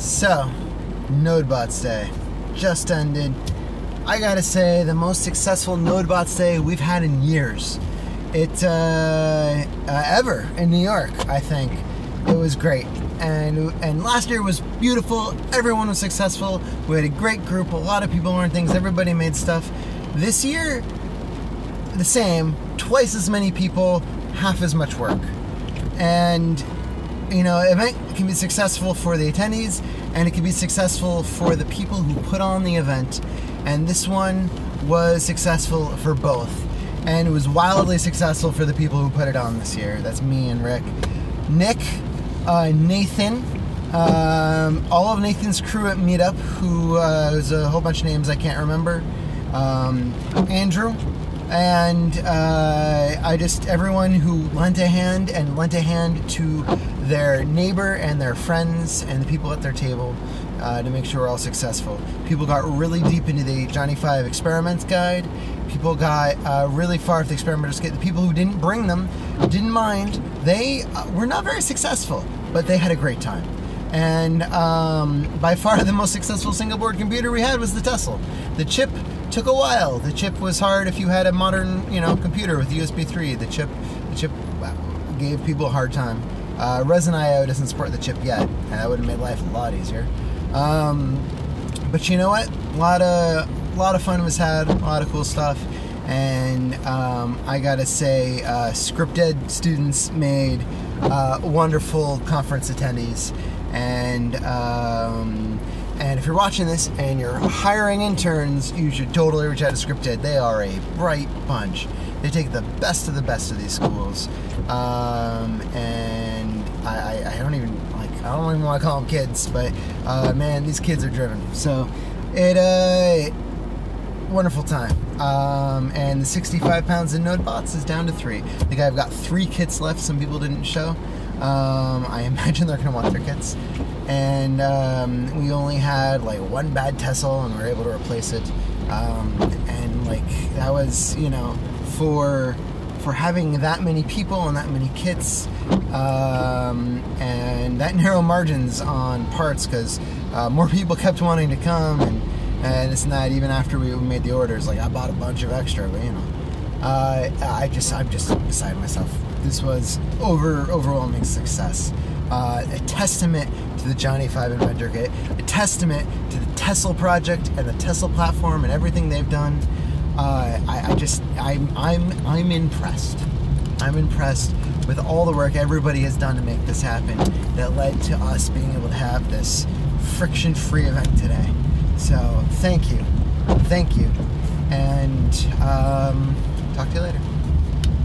So, NodeBots Day just ended. I gotta say, the most successful NodeBots Day we've had in years. It uh, uh, ever in New York, I think. It was great, and and last year was beautiful. Everyone was successful. We had a great group. A lot of people learned things. Everybody made stuff. This year, the same. Twice as many people, half as much work, and you know, event can be successful for the attendees and it can be successful for the people who put on the event. And this one was successful for both. And it was wildly successful for the people who put it on this year. That's me and Rick. Nick, uh, Nathan, um, all of Nathan's crew at Meetup, who uh, was a whole bunch of names I can't remember. Um, Andrew, and uh, I just everyone who lent a hand and lent a hand to their neighbor and their friends and the people at their table uh, to make sure we're all successful. People got really deep into the Johnny Five experiments guide. People got uh, really far with the experimenters. The people who didn't bring them didn't mind. They uh, were not very successful, but they had a great time. And um, by far the most successful single board computer we had was the Tessel. The chip took a while. The chip was hard if you had a modern, you know, computer with USB 3. The chip, the chip gave people a hard time. Uh, Resin IO doesn't support the chip yet, and that would have made life a lot easier. Um, but you know what? A lot of, a lot of fun was had. A lot of cool stuff. And um, I gotta say, uh, ScriptEd students made uh, wonderful conference attendees, and um, and if you're watching this and you're hiring interns, you should totally reach out to ScriptEd. They are a bright bunch. They take the best of the best of these schools, um, and I, I, I, don't even like I don't even want to call them kids, but uh, man, these kids are driven. So it uh, wonderful time. Um, and the 65 pounds in node bots is down to three. I think I've got three kits left. Some people didn't show. Um, I imagine they're going to want their kits. And um, we only had like one bad Tessel and we were able to replace it. Um, and like that was, you know, for for having that many people and that many kits um, and that narrow margins on parts because uh, more people kept wanting to come and and it's not even after we made the orders like i bought a bunch of extra but you know uh, i just i'm just beside myself this was over overwhelming success. Uh, a testament to the Johnny Five Inventor Kit, a testament to the Tessel project and the Tessel platform and everything they've done. Uh, I, I, just I'm I'm I'm impressed. I'm impressed with all the work everybody has done to make this happen. That led to us being able to have this friction-free event today. So thank you, thank you, and um, talk to you later.